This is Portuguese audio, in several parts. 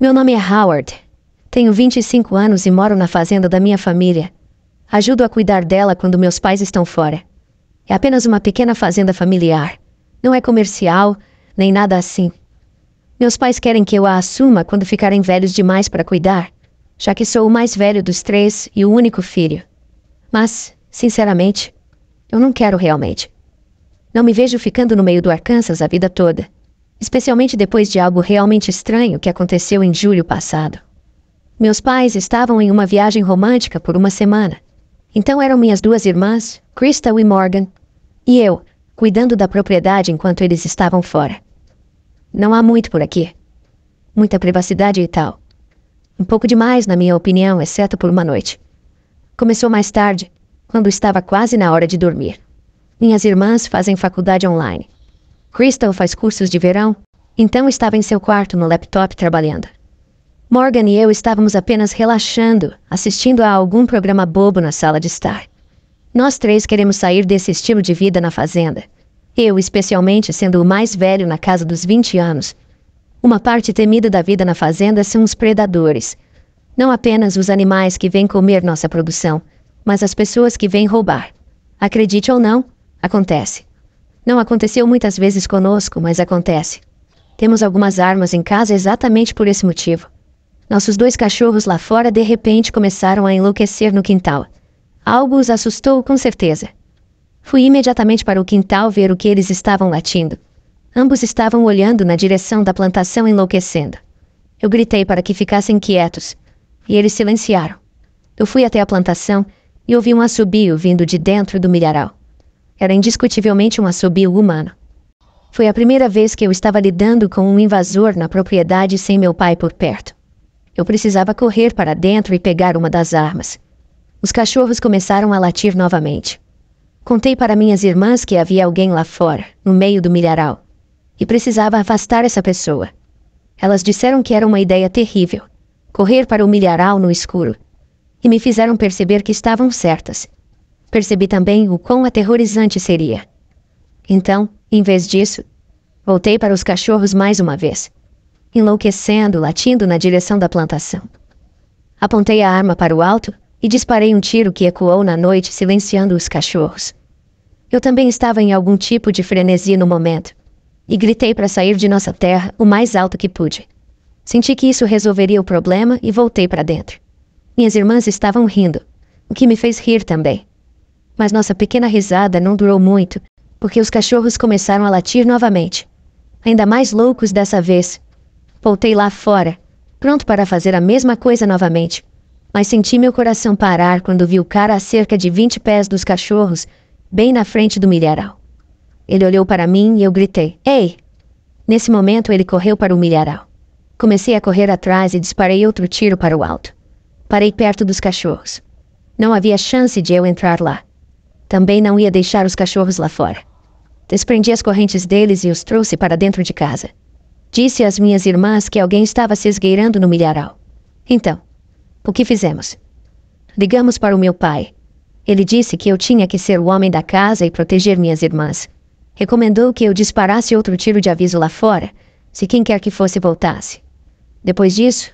Meu nome é Howard. Tenho 25 anos e moro na fazenda da minha família. Ajudo a cuidar dela quando meus pais estão fora. É apenas uma pequena fazenda familiar. Não é comercial, nem nada assim. Meus pais querem que eu a assuma quando ficarem velhos demais para cuidar, já que sou o mais velho dos três e o único filho. Mas, sinceramente, eu não quero realmente. Não me vejo ficando no meio do Arkansas a vida toda, especialmente depois de algo realmente estranho que aconteceu em julho passado. Meus pais estavam em uma viagem romântica por uma semana. Então eram minhas duas irmãs, Crystal e Morgan, e eu, cuidando da propriedade enquanto eles estavam fora. Não há muito por aqui. Muita privacidade e tal. Um pouco demais, na minha opinião, exceto por uma noite. Começou mais tarde, quando estava quase na hora de dormir. Minhas irmãs fazem faculdade online. Crystal faz cursos de verão, então estava em seu quarto no laptop trabalhando. Morgan e eu estávamos apenas relaxando, assistindo a algum programa bobo na sala de estar. Nós três queremos sair desse estilo de vida na fazenda. Eu, especialmente, sendo o mais velho na casa dos 20 anos. Uma parte temida da vida na fazenda são os predadores. Não apenas os animais que vêm comer nossa produção, mas as pessoas que vêm roubar. Acredite ou não, acontece. Não aconteceu muitas vezes conosco, mas acontece. Temos algumas armas em casa exatamente por esse motivo. Nossos dois cachorros lá fora de repente começaram a enlouquecer no quintal. Algo os assustou com certeza. Fui imediatamente para o quintal ver o que eles estavam latindo. Ambos estavam olhando na direção da plantação enlouquecendo. Eu gritei para que ficassem quietos, e eles silenciaram. Eu fui até a plantação e ouvi um assobio vindo de dentro do milharal. Era indiscutivelmente um assobio humano. Foi a primeira vez que eu estava lidando com um invasor na propriedade sem meu pai por perto. Eu precisava correr para dentro e pegar uma das armas. Os cachorros começaram a latir novamente. Contei para minhas irmãs que havia alguém lá fora, no meio do milharal, e precisava afastar essa pessoa. Elas disseram que era uma ideia terrível correr para o milharal no escuro, e me fizeram perceber que estavam certas. Percebi também o quão aterrorizante seria. Então, em vez disso, voltei para os cachorros mais uma vez, enlouquecendo, latindo na direção da plantação. Apontei a arma para o alto e disparei um tiro que ecoou na noite, silenciando os cachorros. Eu também estava em algum tipo de frenesi no momento, e gritei para sair de nossa terra o mais alto que pude. Senti que isso resolveria o problema e voltei para dentro. Minhas irmãs estavam rindo, o que me fez rir também. Mas nossa pequena risada não durou muito, porque os cachorros começaram a latir novamente. Ainda mais loucos dessa vez. Voltei lá fora, pronto para fazer a mesma coisa novamente mas senti meu coração parar quando vi o cara a cerca de 20 pés dos cachorros, bem na frente do milharal. Ele olhou para mim e eu gritei: Ei! Nesse momento ele correu para o milharal. Comecei a correr atrás e disparei outro tiro para o alto. Parei perto dos cachorros. Não havia chance de eu entrar lá. Também não ia deixar os cachorros lá fora. Desprendi as correntes deles e os trouxe para dentro de casa. Disse às minhas irmãs que alguém estava se esgueirando no milharal. Então, o que fizemos? Ligamos para o meu pai. Ele disse que eu tinha que ser o homem da casa e proteger minhas irmãs. Recomendou que eu disparasse outro tiro de aviso lá fora, se quem quer que fosse voltasse. Depois disso,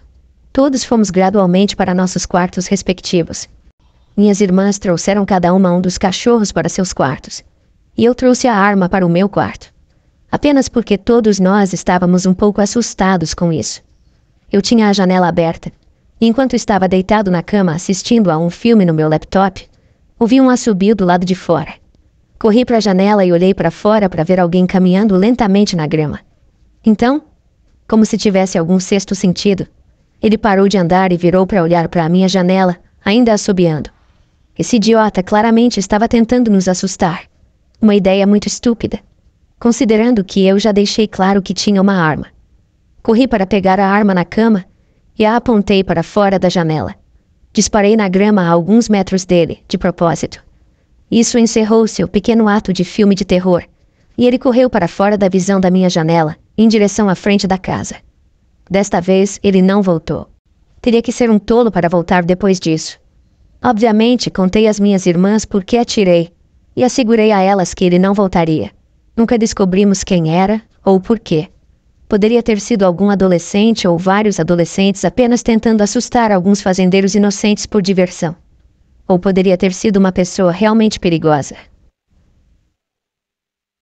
todos fomos gradualmente para nossos quartos respectivos. Minhas irmãs trouxeram cada uma um dos cachorros para seus quartos, e eu trouxe a arma para o meu quarto. Apenas porque todos nós estávamos um pouco assustados com isso. Eu tinha a janela aberta Enquanto estava deitado na cama assistindo a um filme no meu laptop, ouvi um assobio do lado de fora. Corri para a janela e olhei para fora para ver alguém caminhando lentamente na grama. Então, como se tivesse algum sexto sentido, ele parou de andar e virou para olhar para a minha janela, ainda assobiando. Esse idiota claramente estava tentando nos assustar. Uma ideia muito estúpida, considerando que eu já deixei claro que tinha uma arma. Corri para pegar a arma na cama e a apontei para fora da janela. Disparei na grama a alguns metros dele, de propósito. Isso encerrou seu pequeno ato de filme de terror, e ele correu para fora da visão da minha janela, em direção à frente da casa. Desta vez, ele não voltou. Teria que ser um tolo para voltar depois disso. Obviamente, contei às minhas irmãs por que atirei, e assegurei a elas que ele não voltaria. Nunca descobrimos quem era ou por quê. Poderia ter sido algum adolescente ou vários adolescentes apenas tentando assustar alguns fazendeiros inocentes por diversão. Ou poderia ter sido uma pessoa realmente perigosa.